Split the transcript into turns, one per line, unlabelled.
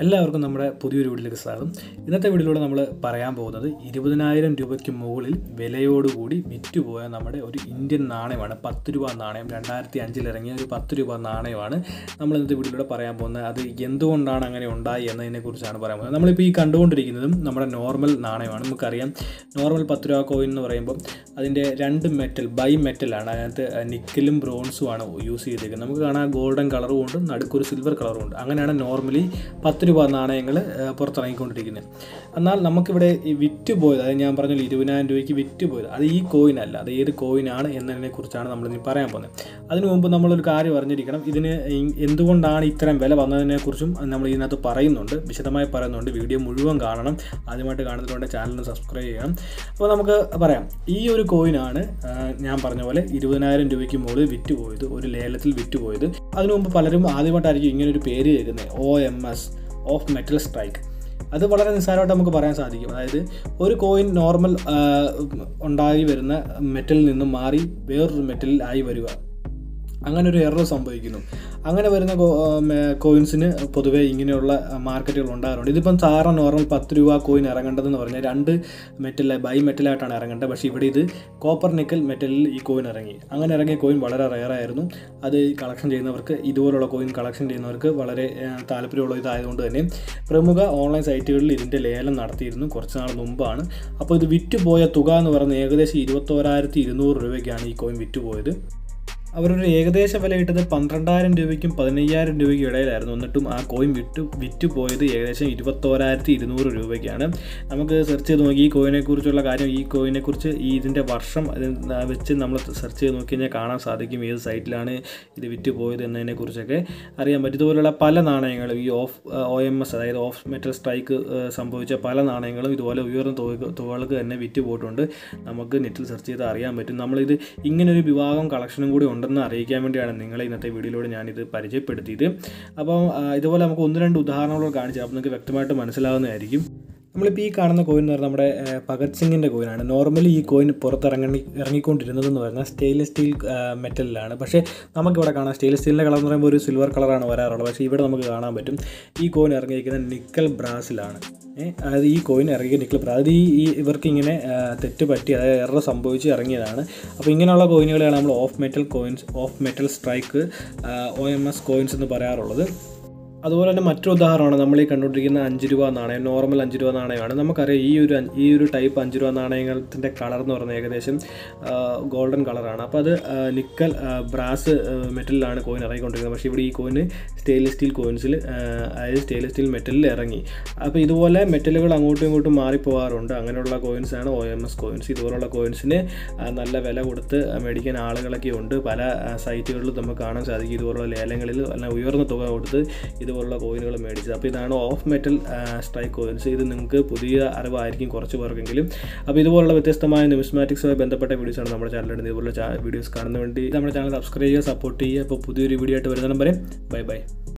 എല്ലാവർക്കും നമ്മുടെ പുതിയൊരു വീഡിയോയിലേക്ക് സ്വാഗതം. ഇന്നത്തെ വീട്ടിലൂടെ നമ്മൾ പറയാൻ പോകുന്നത് ഇരുപതിനായിരം രൂപയ്ക്ക് മുകളിൽ വിലയോടുകൂടി വിറ്റുപോയ നമ്മുടെ ഒരു ഇന്ത്യൻ നാണയമാണ്. പത്ത് രൂപ നാണയം രണ്ടായിരത്തി അഞ്ചിൽ ഇറങ്ങിയ ഒരു പത്ത് രൂപ നാണയമാണ് നമ്മൾ ഇന്നത്തെ വീട്ടിലൂടെ പറയാൻ പോകുന്നത്. അത് എന്തുകൊണ്ടാണ് അങ്ങനെ ഉണ്ടായി എന്നതിനെക്കുറിച്ചാണ് പറയാൻ പോകുന്നത്. നമ്മളിപ്പോൾ ഈ കണ്ടുകൊണ്ടിരിക്കുന്നതും നമ്മുടെ നോർമൽ നാണയമാണ്. നമുക്കറിയാം നോർമൽ പത്ത് രൂപ കോയിൻ എന്ന് പറയുമ്പോൾ അതിന്റെ രണ്ട് മെറ്റൽ ബൈ മെറ്റലാണ് അതിനകത്ത് നിക്കലും ബ്രോൺസും ആണ് യൂസ് ചെയ്തേക്കുന്നത് നമുക്ക് കാണാം ഗോൾഡൻ കളറും ഉണ്ട് നടുക്കൊരു സിൽവർ കളറും ഉണ്ട്. അങ്ങനെയാണ് നോർമലി പത്ത് രൂപ നാണയങ്ങൾ പുറത്തിറങ്ങിക്കൊണ്ടിരിക്കുന്നത്. എന്നാൽ നമുക്കിവിടെ ഈ വിറ്റ് പോയത് അതായത് ഞാൻ പറഞ്ഞ ഇരുപതിനായിരം രൂപയ്ക്ക് വിറ്റ് പോയത് അത് ഈ കോയിൻ അല്ല അത് ഏത് കോയിനാണ് എന്നതിനെ കുറിച്ചാണ് നമ്മൾ ഇനി പറയാൻ പോകുന്നത്. അതിനു മുമ്പ് നമ്മളൊരു കാര്യം അറിഞ്ഞിരിക്കണം ഇതിന് എന്തുകൊണ്ടാണ് ഇത്രയും വില വന്നതിനെക്കുറിച്ചും നമ്മൾ ഇതിനകത്ത് പറയുന്നുണ്ട് വിശദമായി പറയുന്നുണ്ട് വീഡിയോ മുഴുവൻ കാണണം ആദ്യമായിട്ട് കാണുന്നതുകൊണ്ട് ചാനലിന് സബ്സ്ക്രൈബ് ചെയ്യണം. അപ്പോൾ നമുക്ക് പറയാം ഈ ഒരു കോയിനാണ് ഞാൻ പറഞ്ഞ പോലെ ഇരുപതിനായിരം രൂപയ്ക്ക് മുകളിൽ വിറ്റ് പോയത് ഒരു ലേലത്തിൽ വിറ്റ് പോയത് അതിനു മുമ്പ് പലരും ആദ്യമായിട്ടായിരിക്കും ഇങ്ങനൊരു പേര് കേൾക്കുന്നത് O M S off metal strike. അത് വളരെ നിസ്സാരമായിട്ട് നമുക്ക് പറയാൻ സാധിക്കും. അതായത് ഒരു കോയിൻ നോർമൽ ഉണ്ടായി വരുന്ന മെറ്റലിൽ നിന്നും മാറി വേറൊരു മെറ്റലിൽ ആയി വരിക. അങ്ങനെ ഒരു എറർ സംഭവിക്കുന്നു. അങ്ങനെ വരുന്ന കോയിൻസിന് പൊതുവേ ഇങ്ങനെയുള്ള മാർക്കറ്റുകൾ ഉണ്ടാകാറുണ്ട്. ഇതിപ്പം സാധാരണ നോർമൽ പത്ത് രൂപ കോയിൻ ഇറങ്ങേണ്ടതെന്ന് പറഞ്ഞാൽ രണ്ട് മെറ്റൽ ബൈ മെറ്റലായിട്ടാണ് ഇറങ്ങേണ്ടത്. പക്ഷേ ഇവിടെ ഇത് കോപ്പർ നിക്കൽ മെറ്റലിൽ ഈ കോയിൻ ഇറങ്ങി. അങ്ങനെ ഇറങ്ങിയ കോയിൻ വളരെ റയറായിരുന്നു അത് കളക്ഷൻ ചെയ്യുന്നവർക്ക് ഇതുപോലുള്ള കോയിൻ കളക്ഷൻ ചെയ്യുന്നവർക്ക് വളരെ താല്പര്യമുള്ള ഇതായതുകൊണ്ട് തന്നെ പ്രമുഖ ഓൺലൈൻ സൈറ്റുകളിൽ ഇതിന്റെ ലേലം നടത്തിയിരുന്നു കുറച്ച് നാൾ മുമ്പാണ്. അപ്പോൾ ഇത് വിറ്റുപോയ തുക എന്ന് പറയുന്നത് ഏകദേശം ഇരുപത്തോരായിരത്തി ഇരുന്നൂറ് രൂപയ്ക്കാണ് ഈ കോയിൻ വിറ്റുപോയത്. അവരൊരു ഏകദേശ വില ഇട്ടത് പന്ത്രണ്ടായിരം രൂപയ്ക്കും പതിനയ്യായിരം രൂപയ്ക്കും ഇടയിലായിരുന്നു. എന്നിട്ടും ആ കോയിൻ വിറ്റ് വിറ്റ് പോയത് ഏകദേശം ഇരുപത്തോരായിരത്തി ഇരുന്നൂറ് രൂപയ്ക്കാണ്. നമുക്ക് സെർച്ച് ചെയ്ത് നോക്കി. ഈ കോയിനെക്കുറിച്ചുള്ള കാര്യം ഈ കോയിനെക്കുറിച്ച് ഈ ഇതിന്റെ വർഷം വെച്ച് നമ്മൾ സെർച്ച് ചെയ്ത് നോക്കി കഴിഞ്ഞാൽ കാണാൻ സാധിക്കും ഏത് സൈറ്റിലാണ് ഇത് വിറ്റ് പോയത് എന്നതിനെ കുറിച്ചൊക്കെ അറിയാൻ പറ്റും. ഇതുപോലെയുള്ള പല നാണയങ്ങളും ഈ ഓഫ് ഒ എം എസ് അതായത് ഓഫ് മെറ്റൽ സ്ട്രൈക്ക് സംഭവിച്ച പല നാണയങ്ങളും ഇതുപോലെ ഉയർന്ന തുക തുകകൾക്ക് തന്നെ വിറ്റ് പോയിട്ടുണ്ട് നമുക്ക് നെറ്റിൽ സെർച്ച് ചെയ്ത് അറിയാൻ പറ്റും. നമ്മളിത് ഇങ്ങനൊരു വിഭാഗം കളക്ഷനും കൂടി ഉണ്ടെന്ന് അറിയിക്കാൻ വേണ്ടിയാണ് നിങ്ങളെ ഇന്നത്തെ വീഡിയോയിലൂടെ ഞാനിത് പരിചയപ്പെടുത്തിയത്. അപ്പോൾ ഇതുപോലെ നമുക്ക് ഒന്ന് രണ്ട് ഉദാഹരണങ്ങൾ കാണിച്ചു അപ്പോൾ നിങ്ങൾക്ക് വ്യക്തമായിട്ട് മനസ്സിലാവുന്നതായിരിക്കും. നമ്മളിപ്പോൾ ഈ കാണുന്ന കോയിൻ എന്ന് പറഞ്ഞാൽ നമ്മുടെ ഭഗത് സിംഗിന്റെ കോയിനാണ് നോർമലി ഈ കോയിൻ പുറത്തിറങ്ങി ഇറങ്ങിക്കൊണ്ടിരുന്നതെന്ന് പറഞ്ഞാൽ സ്റ്റെയിൻലെസ് സ്റ്റീൽ മെറ്റലിലാണ് പക്ഷേ നമുക്കിവിടെ കാണാം സ്റ്റെയിൻലെസ് സ്റ്റീലിന്റെ കളർ എന്ന് പറയുമ്പോൾ ഒരു സിൽവർ കളറാണ് വരാറുള്ളത്. പക്ഷേ ഇവിടെ നമുക്ക് കാണാൻ പറ്റും. ഈ കോയിൻ ഇറങ്ങിയിരിക്കുന്നത് നിക്കൽ ബ്രാസിലാണ് അതായത് ഈ കോയിൻ ഇറങ്ങിയ നിക്ലിപ്പർ അതായത് അത് ഈ ഈ ഇവർക്ക് ഇങ്ങനെ തെറ്റ് പറ്റി അതായത് എറർ സംഭവിച്ച് ഇറങ്ങിയതാണ്. അപ്പോൾ ഇങ്ങനെയുള്ള കോയിനുകളെയാണ് നമ്മൾ off metal coins off metal strike O M S coins എന്ന് പറയാറുള്ളത്. അതുപോലെ തന്നെ മറ്റൊരു ഉദാഹരണമാണ് നമ്മൾ ഈ കണ്ടുകൊണ്ടിരിക്കുന്ന അഞ്ച് രൂപ നാണയം നോർമൽ അഞ്ച് രൂപ നാണയമാണ്. നമുക്കറിയാം ഈ ഒരു ഈ ഒരു ടൈപ്പ് അഞ്ച് രൂപ നാണയങ്ങളുടെ കളർ എന്ന് പറയുന്നത് ഏകദേശം ഗോൾഡൻ കളറാണ് അപ്പോൾ അത് നിക്കൽ ബ്രാസ് മെറ്റലിലാണ് കോയിൻ ഇറങ്ങിക്കൊണ്ടിരിക്കുന്നത്. പക്ഷേ ഇവിടെ ഈ കോയിന് സ്റ്റെയിൻലെസ് സ്റ്റീൽ കോയിൻസിൽ അതായത് സ്റ്റെയിൻലെസ് സ്റ്റീൽ മെറ്റലിൽ ഇറങ്ങി. അപ്പോൾ ഇതുപോലെ മെറ്റലുകൾ അങ്ങോട്ടും ഇങ്ങോട്ടും മാറിപ്പോകാറുണ്ട് അങ്ങനെയുള്ള കോയിൻസാണ് ഒ എം എസ് കോയിൻസ് ഇതുപോലുള്ള കോയിൻസിന് നല്ല വില കൊടുത്ത് മേടിക്കാൻ ആളുകളൊക്കെ ഉണ്ട്. പല സൈറ്റുകളിലും നമുക്ക് കാണാൻ സാധിക്കും. ഇതുപോലുള്ള ലേലങ്ങളിൽ നല്ല ഉയർന്ന തുക കൊടുത്ത് ഇതുപോലുള്ള കോയിനുകൾ മേടിച്ചത്. അപ്പോൾ ഇതാണ് ഓഫ് മെറ്റൽ സ്ട്രൈക്ക് കോയിൻസ് ഇത് നിങ്ങൾക്ക് പുതിയ അറിവായിരിക്കും കുറച്ച് പേർക്കെങ്കിലും. അപ്പോൾ ഇതുപോലുള്ള വ്യത്യസ്തമായ ന്യൂസ്മാറ്റിക്സുമായി ബന്ധപ്പെട്ട വീഡിയോസാണ് നമ്മുടെ ചാനലിൽ ഇതുപോലുള്ള വീഡിയോസ് കാണുന്ന വേണ്ടി നമ്മുടെ ചാനൽ സബ്സ്ക്രൈബ് ചെയ്യുക സപ്പോർട്ട് ചെയ്യുക. അപ്പോൾ പുതിയൊരു വീഡിയോ ആയിട്ട് വരുന്നതും വരെ ബൈ ബൈ